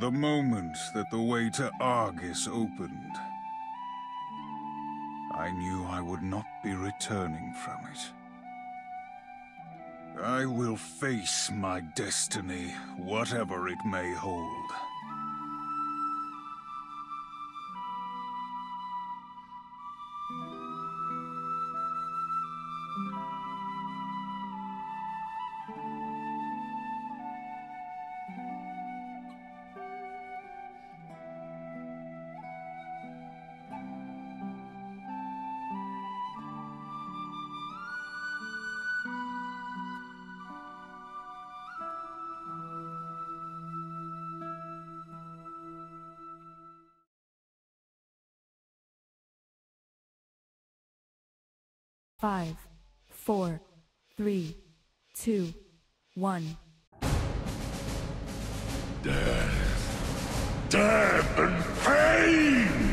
The moment that the way to Argus opened, I knew I would not be returning from it. I will face my destiny, whatever it may hold. Five, four, three, two, one. Death. Death and pain!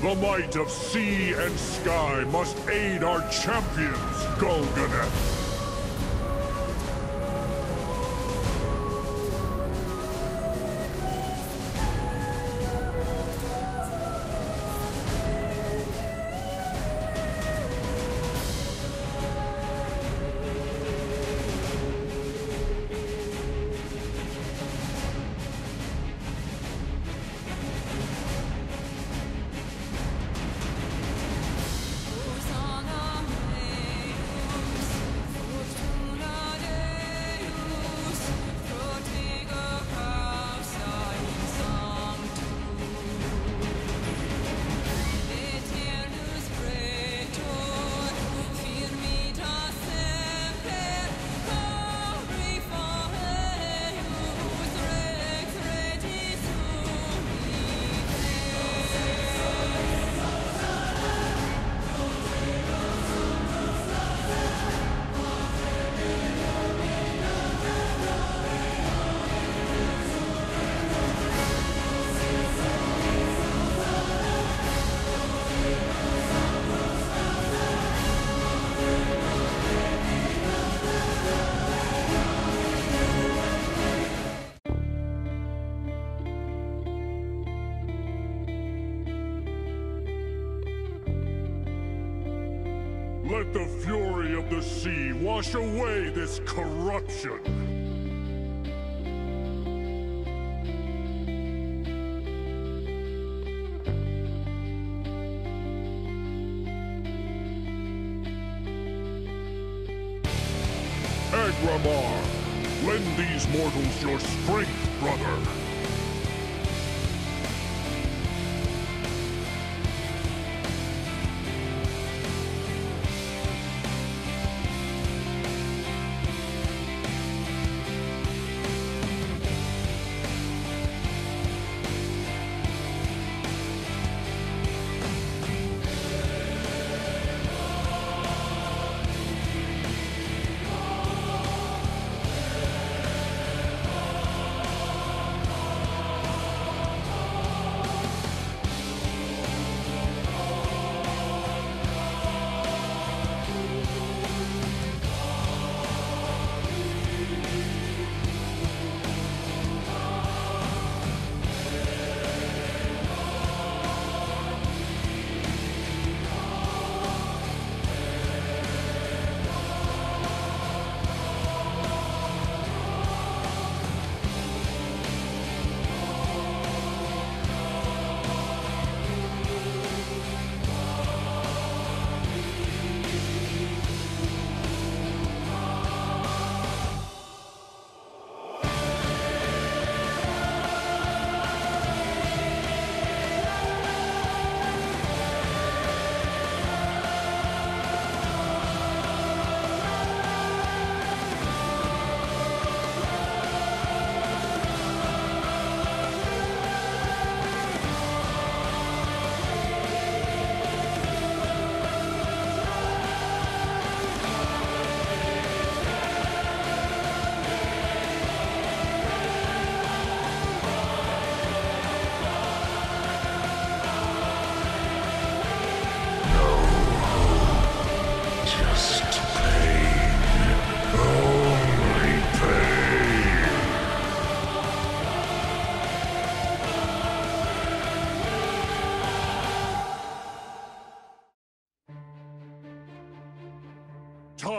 The might of sea and sky must aid our champions, Golganneth! Wash away this corruption! Aggramar, lend these mortals your strength, brother!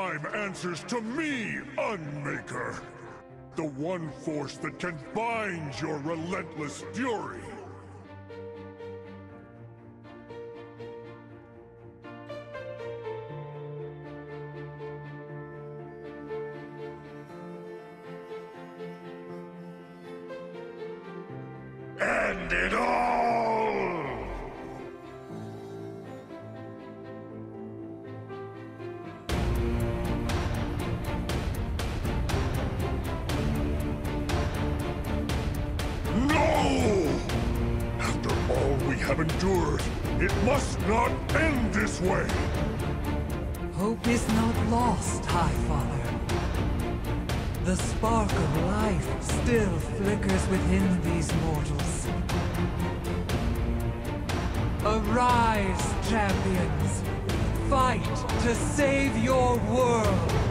Time answers to me, Unmaker. The one force that can bind your relentless fury. End it all! Endured, it must not end this way! Hope is not lost, High Father. The spark of life still flickers within these mortals. Arise, champions! Fight to save your world!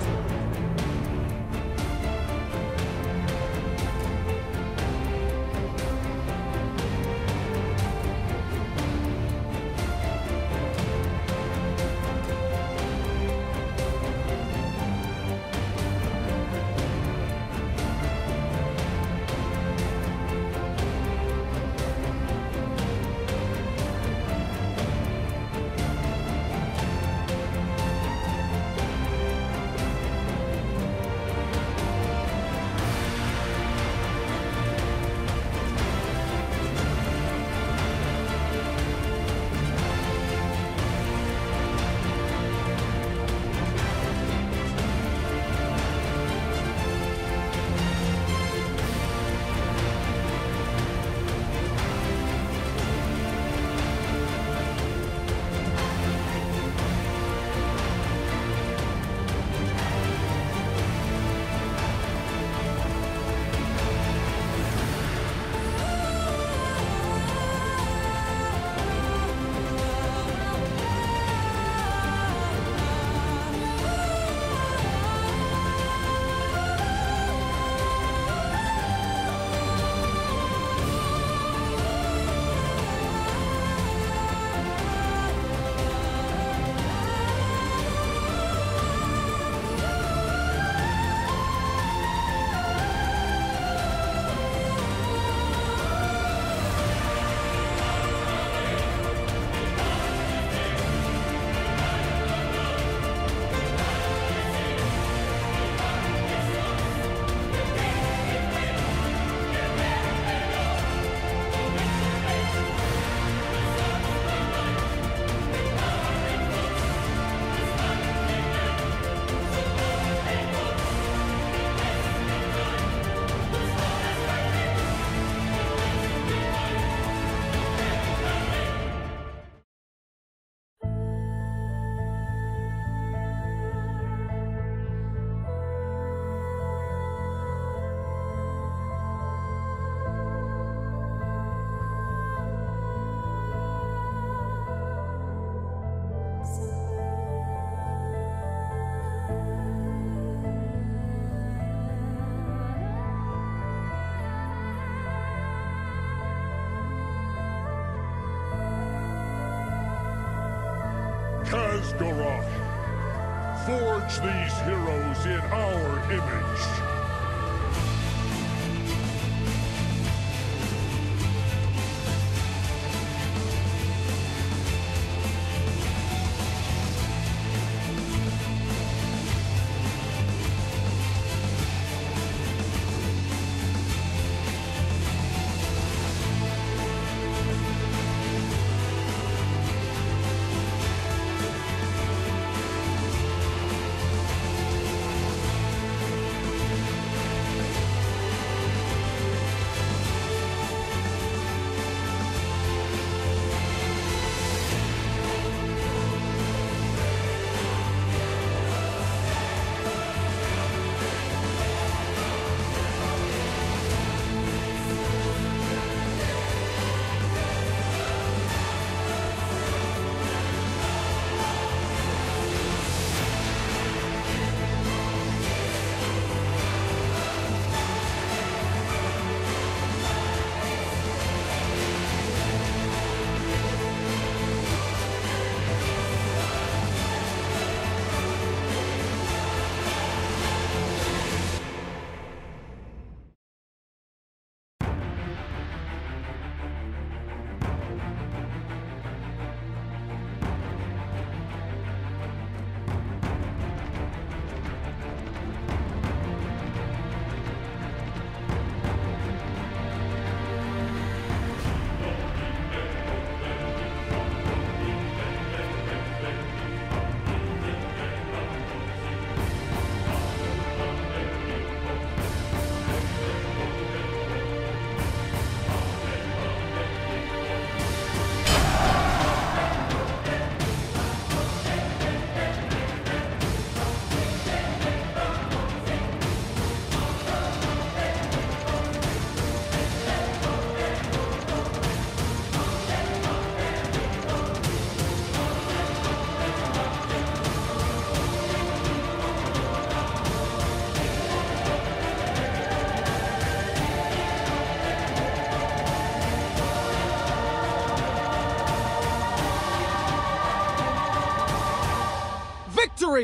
Khaz'goroth. Forge these heroes in our image.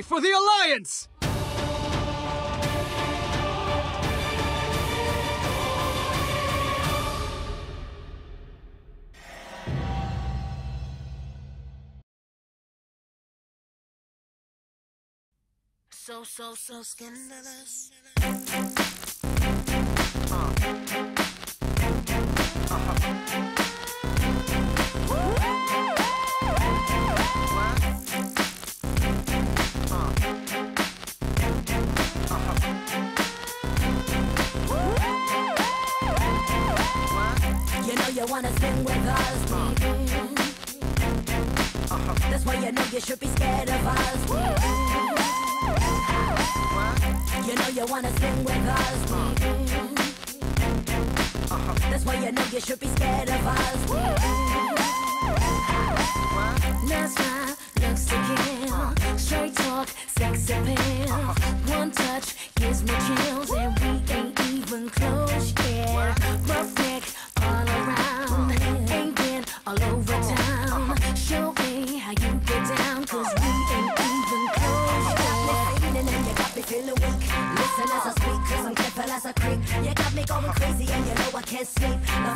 For the Alliance! So, so, so scandalous. With us, baby. That's why you know you should be scared of us. You know you wanna spin with us, baby. That's why you know you should be scared of us,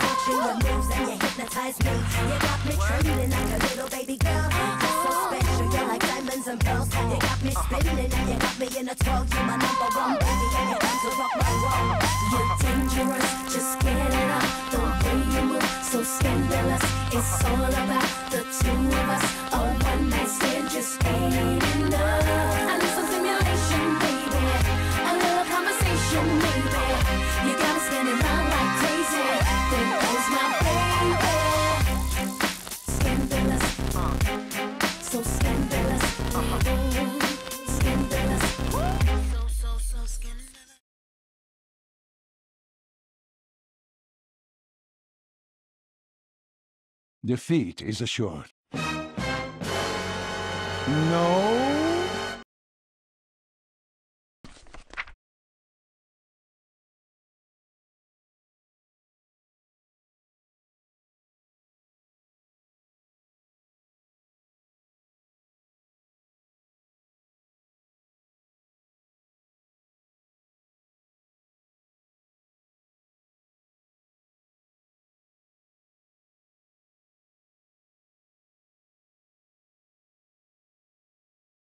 function your moves and you hypnotize me. You got me trembling like a little baby girl. You're so special, you're like diamonds and pearls. You got me spinning and you got me in a twirl. You're my number one baby and you come to rock my world. You're dangerous, just get it up. The way you move, so scandalous. It's all about the two of us. A one night stand just ain't enough. Defeat is assured. No